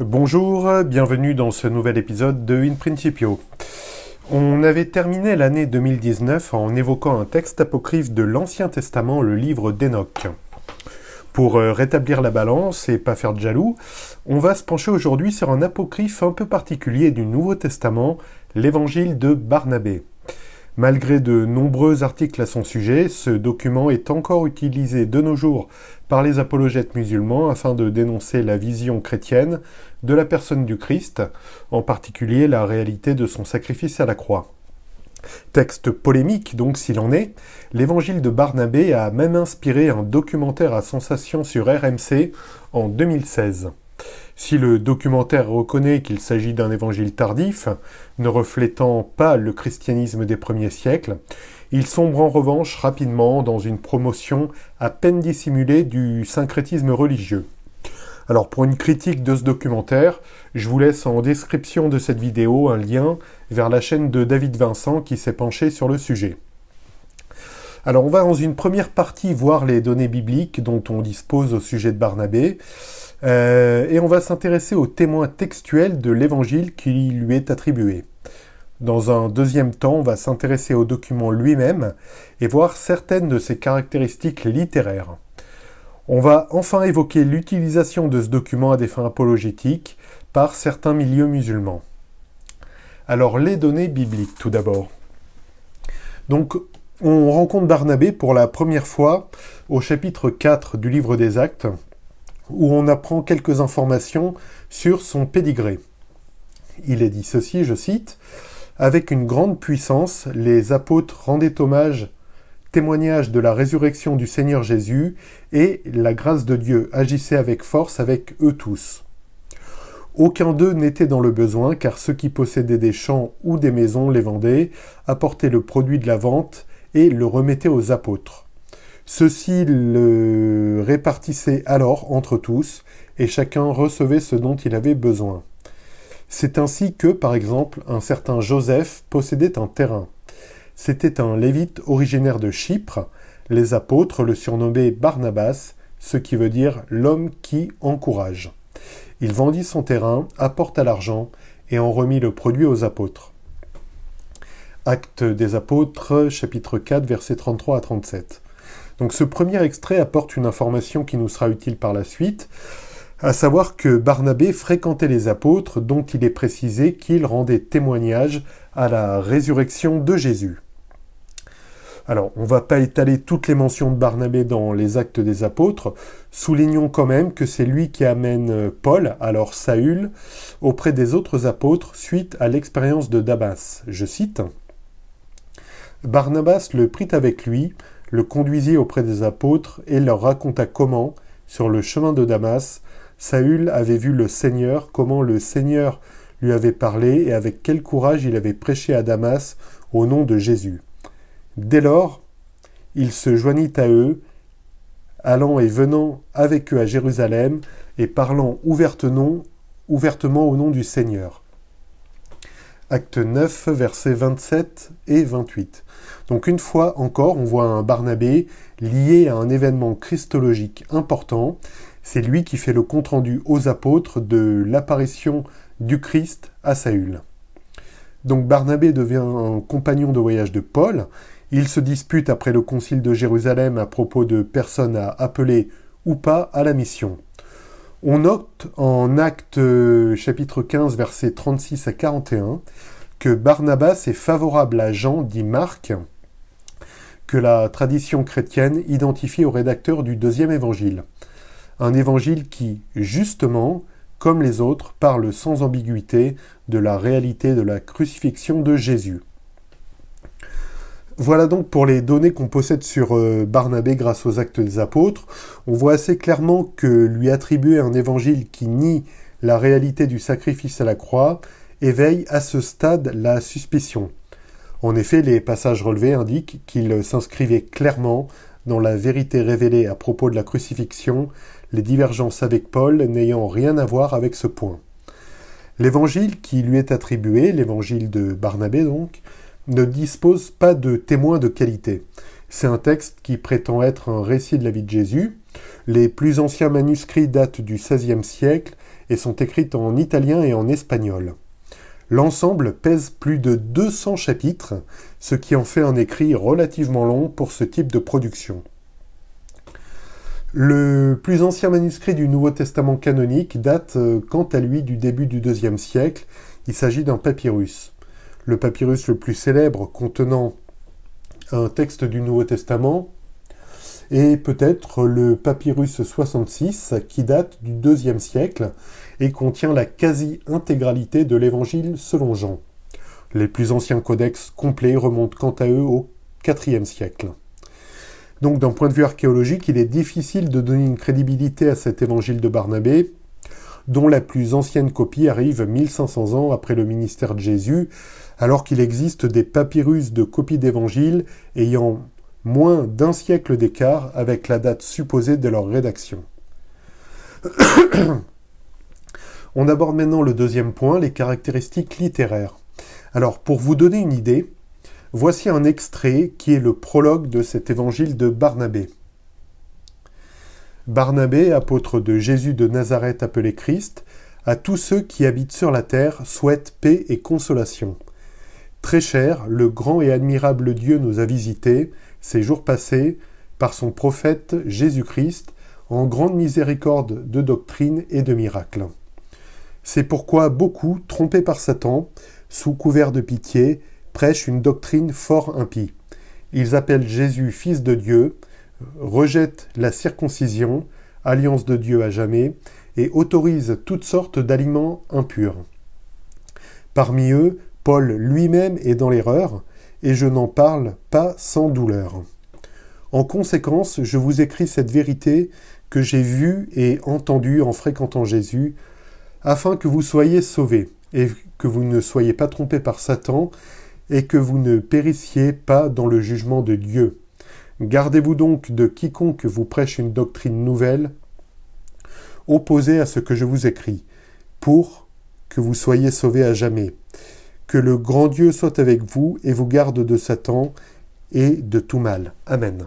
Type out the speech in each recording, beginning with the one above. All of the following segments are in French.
Bonjour, bienvenue dans ce nouvel épisode de In Principio. On avait terminé l'année 2019 en évoquant un texte apocryphe de l'Ancien Testament, le livre d'Enoch. Pour euh, rétablir la balance et pas faire de jaloux, on va se pencher aujourd'hui sur un apocryphe un peu particulier du Nouveau Testament, l'évangile de Barnabé. Malgré de nombreux articles à son sujet, ce document est encore utilisé de nos jours par les apologètes musulmans afin de dénoncer la vision chrétienne de la personne du Christ, en particulier la réalité de son sacrifice à la croix. Texte polémique donc s'il en est, l'évangile de Barnabé a même inspiré un documentaire à sensation sur RMC en 2016. Si le documentaire reconnaît qu'il s'agit d'un évangile tardif, ne reflétant pas le christianisme des premiers siècles, il sombre en revanche rapidement dans une promotion à peine dissimulée du syncrétisme religieux. Alors pour une critique de ce documentaire, je vous laisse en description de cette vidéo un lien vers la chaîne de David Vincent qui s'est penché sur le sujet. Alors on va dans une première partie voir les données bibliques dont on dispose au sujet de Barnabé, euh, et on va s'intéresser aux témoins textuels de l'évangile qui lui est attribué. Dans un deuxième temps, on va s'intéresser au document lui-même et voir certaines de ses caractéristiques littéraires. On va enfin évoquer l'utilisation de ce document à des fins apologétiques par certains milieux musulmans. Alors les données bibliques tout d'abord. Donc on rencontre Barnabé pour la première fois au chapitre 4 du livre des Actes, où on apprend quelques informations sur son pédigré. Il est dit ceci, je cite, Avec une grande puissance, les apôtres rendaient hommage, témoignage de la résurrection du Seigneur Jésus, et la grâce de Dieu agissait avec force avec eux tous. Aucun d'eux n'était dans le besoin, car ceux qui possédaient des champs ou des maisons les vendaient, apportaient le produit de la vente et le remettaient aux apôtres. Ceux-ci le répartissaient alors entre tous, et chacun recevait ce dont il avait besoin. C'est ainsi que, par exemple, un certain Joseph possédait un terrain. C'était un lévite originaire de Chypre. Les apôtres le surnommaient Barnabas, ce qui veut dire l'homme qui encourage. Il vendit son terrain, apporta l'argent et en remit le produit aux apôtres. Acte des apôtres, chapitre 4, versets 33 à 37. Donc ce premier extrait apporte une information qui nous sera utile par la suite, à savoir que Barnabé fréquentait les apôtres dont il est précisé qu'ils rendaient témoignage à la résurrection de Jésus. Alors, on ne va pas étaler toutes les mentions de Barnabé dans les actes des apôtres, soulignons quand même que c'est lui qui amène Paul, alors Saül, auprès des autres apôtres suite à l'expérience de Damas. Je cite Barnabas le prit avec lui, le conduisit auprès des apôtres et leur raconta comment, sur le chemin de Damas, Saül avait vu le Seigneur, comment le Seigneur lui avait parlé et avec quel courage il avait prêché à Damas au nom de Jésus. Dès lors, il se joignit à eux, allant et venant avec eux à Jérusalem et parlant ouvertement, ouvertement au nom du Seigneur. Acte 9, versets 27 et 28. Donc une fois encore, on voit un Barnabé lié à un événement christologique important. C'est lui qui fait le compte-rendu aux apôtres de l'apparition du Christ à Saül. Donc Barnabé devient un compagnon de voyage de Paul. Il se dispute après le concile de Jérusalem à propos de personnes à appeler ou pas à la mission. On note en Acte euh, chapitre 15 versets 36 à 41 que Barnabas est favorable à Jean, dit Marc, que la tradition chrétienne identifie au rédacteur du deuxième évangile. Un évangile qui, justement, comme les autres, parle sans ambiguïté de la réalité de la crucifixion de Jésus. Voilà donc pour les données qu'on possède sur euh, Barnabé grâce aux actes des apôtres. On voit assez clairement que lui attribuer un évangile qui nie la réalité du sacrifice à la croix éveille à ce stade la suspicion. En effet, les passages relevés indiquent qu'il s'inscrivait clairement dans la vérité révélée à propos de la crucifixion, les divergences avec Paul n'ayant rien à voir avec ce point. L'évangile qui lui est attribué, l'évangile de Barnabé donc, ne dispose pas de témoins de qualité. C'est un texte qui prétend être un récit de la vie de Jésus. Les plus anciens manuscrits datent du XVIe siècle et sont écrits en italien et en espagnol. L'ensemble pèse plus de 200 chapitres, ce qui en fait un écrit relativement long pour ce type de production. Le plus ancien manuscrit du Nouveau Testament canonique date euh, quant à lui du début du IIe siècle. Il s'agit d'un papyrus. Le papyrus le plus célèbre contenant un texte du Nouveau Testament est peut-être le papyrus 66 qui date du IIe siècle et contient la quasi-intégralité de l'Évangile selon Jean. Les plus anciens codex complets remontent quant à eux au IVe siècle. Donc d'un point de vue archéologique, il est difficile de donner une crédibilité à cet évangile de Barnabé, dont la plus ancienne copie arrive 1500 ans après le ministère de Jésus, alors qu'il existe des papyrus de copies d'évangiles ayant moins d'un siècle d'écart avec la date supposée de leur rédaction. On aborde maintenant le deuxième point, les caractéristiques littéraires. Alors, pour vous donner une idée, voici un extrait qui est le prologue de cet évangile de Barnabé. Barnabé, apôtre de Jésus de Nazareth appelé Christ, à tous ceux qui habitent sur la terre souhaite paix et consolation. Très cher, le grand et admirable Dieu nous a visités, ces jours passés, par son prophète Jésus-Christ, en grande miséricorde de doctrine et de miracles. C'est pourquoi beaucoup, trompés par Satan, sous couvert de pitié, prêchent une doctrine fort impie. Ils appellent Jésus fils de Dieu, rejettent la circoncision, alliance de Dieu à jamais, et autorisent toutes sortes d'aliments impurs. Parmi eux, Paul lui-même est dans l'erreur, et je n'en parle pas sans douleur. En conséquence, je vous écris cette vérité que j'ai vue et entendue en fréquentant Jésus, afin que vous soyez sauvés, et que vous ne soyez pas trompés par Satan, et que vous ne périssiez pas dans le jugement de Dieu. Gardez-vous donc de quiconque vous prêche une doctrine nouvelle, opposée à ce que je vous écris, pour que vous soyez sauvés à jamais. Que le grand Dieu soit avec vous et vous garde de Satan et de tout mal. Amen.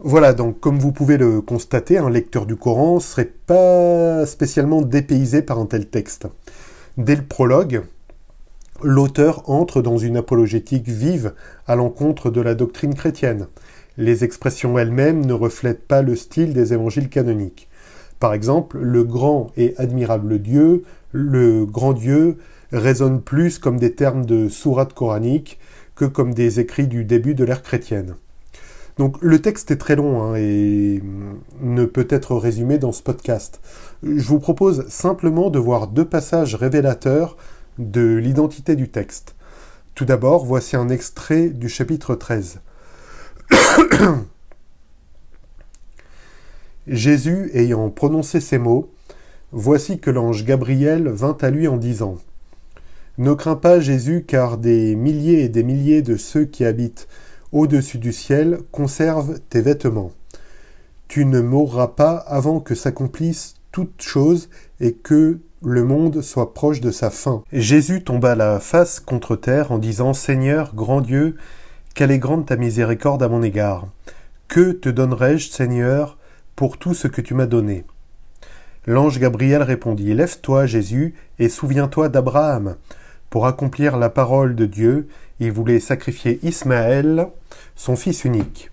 Voilà, donc comme vous pouvez le constater, un lecteur du Coran ne serait pas spécialement dépaysé par un tel texte. Dès le prologue, l'auteur entre dans une apologétique vive à l'encontre de la doctrine chrétienne. Les expressions elles-mêmes ne reflètent pas le style des évangiles canoniques. Par exemple, le grand et admirable Dieu, le grand Dieu résonne plus comme des termes de sourate coranique que comme des écrits du début de l'ère chrétienne. Donc le texte est très long hein, et ne peut être résumé dans ce podcast. Je vous propose simplement de voir deux passages révélateurs de l'identité du texte. Tout d'abord, voici un extrait du chapitre 13. Jésus ayant prononcé ces mots, voici que l'ange Gabriel vint à lui en disant Ne crains pas Jésus, car des milliers et des milliers de ceux qui habitent au-dessus du ciel conservent tes vêtements. Tu ne mourras pas avant que s'accomplisse toute chose et que le monde soit proche de sa fin. Jésus tomba la face contre terre en disant Seigneur, grand Dieu, quelle est grande ta miséricorde à mon égard. Que te donnerai-je, Seigneur, pour tout ce que tu m'as donné? L'ange Gabriel répondit Lève-toi, Jésus, et souviens-toi d'Abraham. Pour accomplir la parole de Dieu, il voulait sacrifier Ismaël, son fils unique.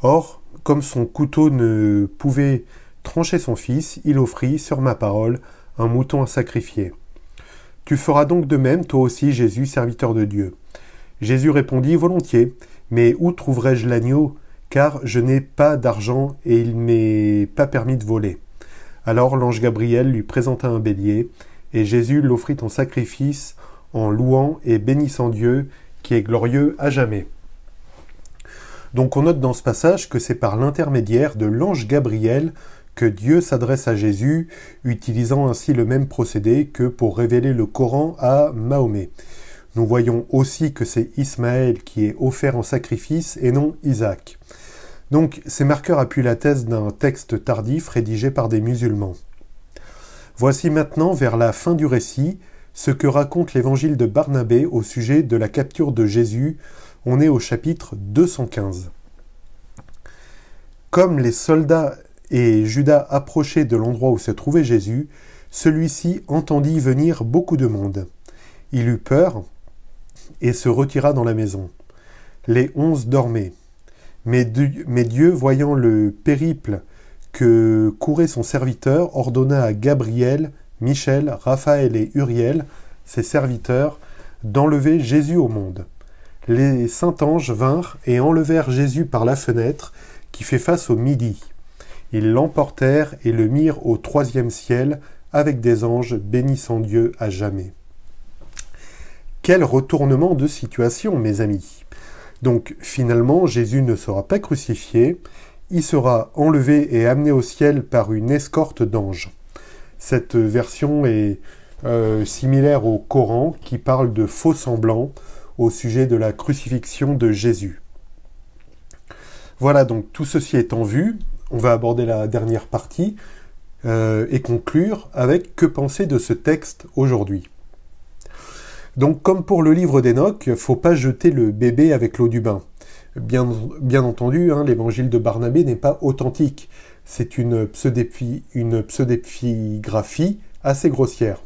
Or, comme son couteau ne pouvait trancher son fils, il offrit, sur ma parole, un mouton à sacrifier. Tu feras donc de même, toi aussi, Jésus, serviteur de Dieu. Jésus répondit volontiers, mais où trouverai-je l'agneau? Car je n'ai pas d'argent et il m'est pas permis de voler. Alors l'ange Gabriel lui présenta un bélier, et Jésus l'offrit en sacrifice en louant et bénissant Dieu, qui est glorieux à jamais. Donc on note dans ce passage que c'est par l'intermédiaire de l'ange Gabriel que Dieu s'adresse à Jésus, utilisant ainsi le même procédé que pour révéler le Coran à Mahomet. Nous voyons aussi que c'est Ismaël qui est offert en sacrifice et non Isaac. Donc ces marqueurs appuient la thèse d'un texte tardif rédigé par des musulmans. Voici maintenant, vers la fin du récit, ce que raconte l'évangile de Barnabé au sujet de la capture de Jésus. On est au chapitre 215. Comme les soldats et Judas approchaient de l'endroit où se trouvait Jésus, celui-ci entendit venir beaucoup de monde. Il eut peur et se retira dans la maison. Les onze dormaient. Mais Dieu, voyant le périple que courait son serviteur, ordonna à Gabriel, Michel, Raphaël et Uriel, ses serviteurs, d'enlever Jésus au monde. Les saints anges vinrent et enlevèrent Jésus par la fenêtre qui fait face au midi. Ils l'emportèrent et le mirent au troisième ciel avec des anges bénissant Dieu à jamais. Quel retournement de situation, mes amis. Donc finalement, Jésus ne sera pas crucifié, il sera enlevé et amené au ciel par une escorte d'anges. Cette version est euh, similaire au Coran qui parle de faux semblants au sujet de la crucifixion de Jésus. Voilà, donc tout ceci étant vu, on va aborder la dernière partie euh, et conclure avec que penser de ce texte aujourd'hui? Donc comme pour le livre d'Enoch, faut pas jeter le bébé avec l'eau du bain. Bien, entendu, hein, l'évangile de Barnabé n'est pas authentique. C'est une, pseudépigraphie assez grossière.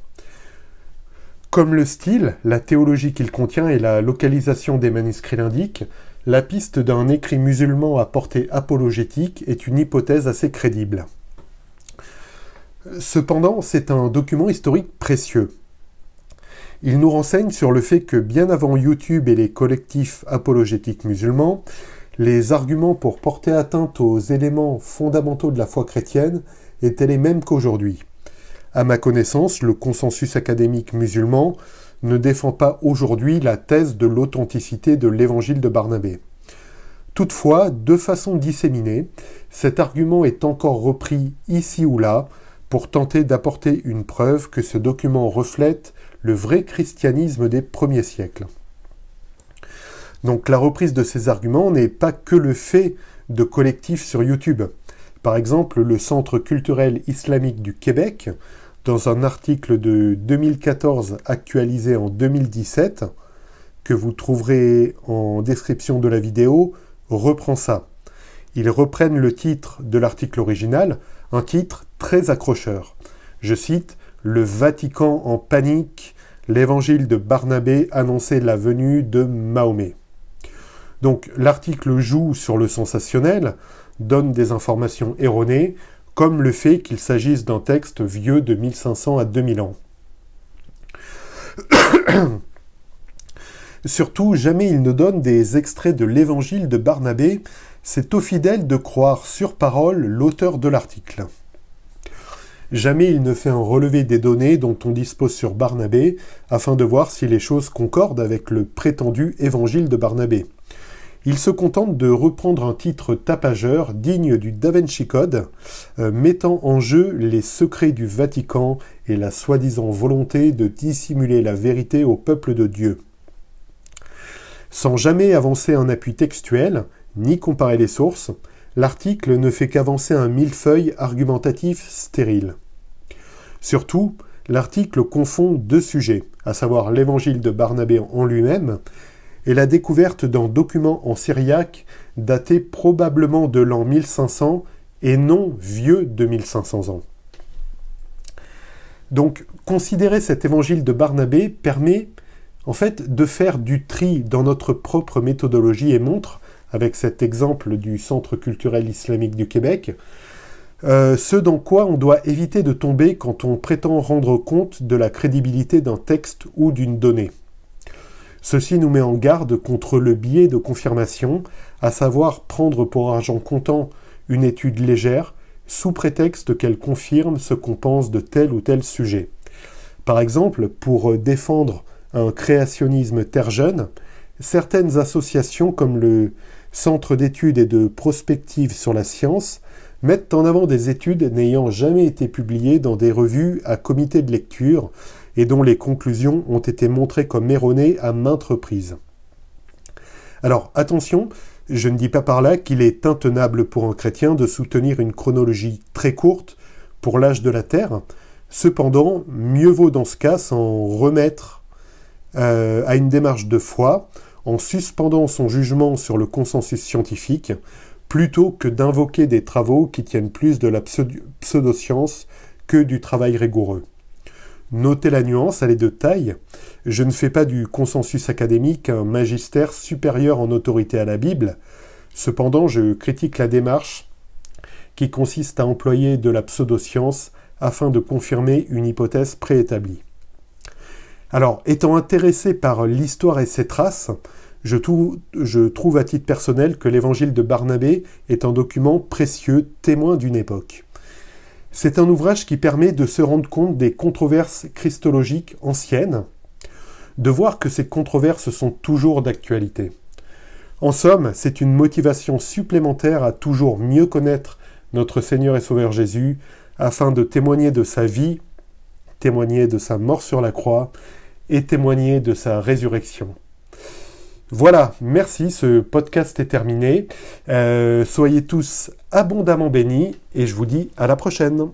Comme le style, la théologie qu'il contient et la localisation des manuscrits l'indiquent, la piste d'un écrit musulman à portée apologétique est une hypothèse assez crédible. Cependant, c'est un document historique précieux. Il nous renseigne sur le fait que bien avant YouTube et les collectifs apologétiques musulmans, les arguments pour porter atteinte aux éléments fondamentaux de la foi chrétienne étaient les mêmes qu'aujourd'hui. À ma connaissance, le consensus académique musulman ne défend pas aujourd'hui la thèse de l'authenticité de l'évangile de Barnabé. Toutefois, de façon disséminée, cet argument est encore repris ici ou là pour tenter d'apporter une preuve que ce document reflète le vrai christianisme des premiers siècles. Donc la reprise de ces arguments n'est pas que le fait de collectifs sur YouTube. Par exemple, le Centre culturel islamique du Québec, dans un article de 2014 actualisé en 2017, que vous trouverez en description de la vidéo, reprend ça. Ils reprennent le titre de l'article original, un titre très accrocheur. Je cite Le Vatican en panique, l'évangile de Barnabé annonçait la venue de Mahomet. Donc l'article joue sur le sensationnel, donne des informations erronées, comme le fait qu'il s'agisse d'un texte vieux de 1500 à 2000 ans. Surtout, jamais il ne donne des extraits de l'évangile de Barnabé, c'est au fidèle de croire sur parole l'auteur de l'article. Jamais il ne fait un relevé des données dont on dispose sur Barnabé, afin de voir si les choses concordent avec le prétendu évangile de Barnabé. Il se contente de reprendre un titre tapageur digne du Da Vinci Code, euh, mettant en jeu les secrets du Vatican et la soi-disant volonté de dissimuler la vérité au peuple de Dieu. Sans jamais avancer un appui textuel, ni comparer les sources, l'article ne fait qu'avancer un millefeuille argumentatif stérile. Surtout, l'article confond deux sujets, à savoir l'évangile de Barnabé en lui-même et la découverte d'un document en syriaque daté probablement de l'an 1500 et non vieux de 1500 ans. Donc, considérer cet évangile de Barnabé permet en fait de faire du tri dans notre propre méthodologie et montre, avec cet exemple du Centre culturel islamique du Québec, euh, ce dans quoi on doit éviter de tomber quand on prétend rendre compte de la crédibilité d'un texte ou d'une donnée. Ceci nous met en garde contre le biais de confirmation, à savoir prendre pour argent comptant une étude légère, sous prétexte qu'elle confirme ce qu'on pense de tel ou tel sujet. Par exemple, pour défendre un créationnisme terre jeune, certaines associations comme le Centre d'études et de prospective sur la science mettent en avant des études n'ayant jamais été publiées dans des revues à comité de lecture et dont les conclusions ont été montrées comme erronées à maintes reprises. Alors attention, je ne dis pas par là qu'il est intenable pour un chrétien de soutenir une chronologie très courte pour l'âge de la Terre. Cependant, mieux vaut dans ce cas s'en remettre euh, à une démarche de foi en suspendant son jugement sur le consensus scientifique plutôt que d'invoquer des travaux qui tiennent plus de la pseudoscience que du travail rigoureux. Notez la nuance, elle est de taille. Je ne fais pas du consensus académique un magistère supérieur en autorité à la Bible. Cependant, je critique la démarche qui consiste à employer de la pseudoscience afin de confirmer une hypothèse préétablie. Alors, étant intéressé par l'histoire et ses traces, je, trouve à titre personnel que l'évangile de Barnabé est un document précieux, témoin d'une époque. C'est un ouvrage qui permet de se rendre compte des controverses christologiques anciennes, de voir que ces controverses sont toujours d'actualité. En somme, c'est une motivation supplémentaire à toujours mieux connaître notre Seigneur et Sauveur Jésus, afin de témoigner de sa vie, témoigner de sa mort sur la croix et témoigner de sa résurrection. Voilà, merci, ce podcast est terminé. Euh, soyez tous abondamment bénis et je vous dis à la prochaine.